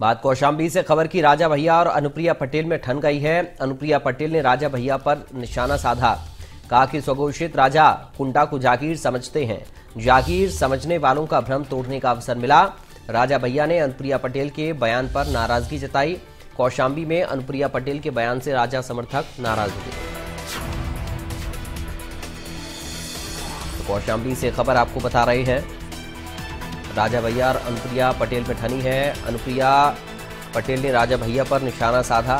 बात कौशाम्बी से खबर की, राजा भैया और अनुप्रिया पटेल में ठन गई है। अनुप्रिया पटेल ने राजा भैया पर निशाना साधा। कहा कि स्वघोषित राजा कुंडा को जागीर समझते हैं। जागीर समझने वालों का भ्रम तोड़ने का अवसर मिला। राजा भैया ने अनुप्रिया पटेल के बयान पर नाराज़गी जताई। कौशाम्बी में अनुप्रिया पटेल के बयान से राजा समर्थक नाराज़ हुए। तो कौशाम्बी से खबर आपको बता रहे हैं राजा भैया और अनुप्रिया पटेल पे ठनी है। अनुप्रिया पटेल ने राजा भैया पर निशाना साधा।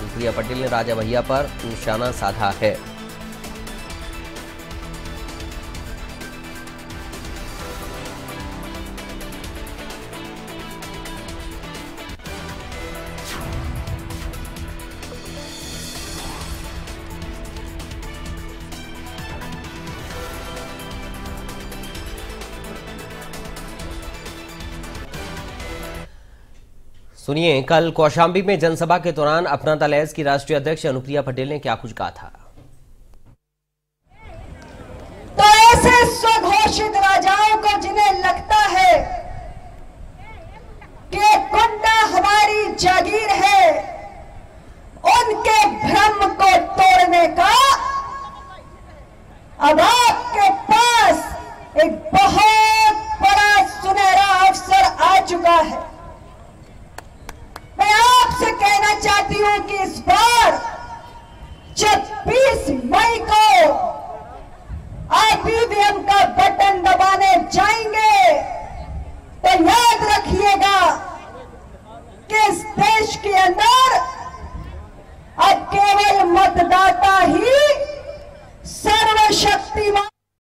अनुप्रिया पटेल ने राजा भैया पर निशाना साधा है। सुनिए, कल कौशाम्बी में जनसभा के दौरान अपना दलैज की राष्ट्रीय अध्यक्ष अनुप्रिया पटेल ने क्या कुछ कहा था? तो ऐसे स्वघोषित राजाओं को जिन्हें लगता है कि कुंडा हमारी जागीर है, उनके भ्रम को तोड़ने का अभाव 20 मई को आप ईवीएम का बटन दबाने जाएँगे। तो याद रखिएगा कि इस देश के अंदर अब केवल मतदान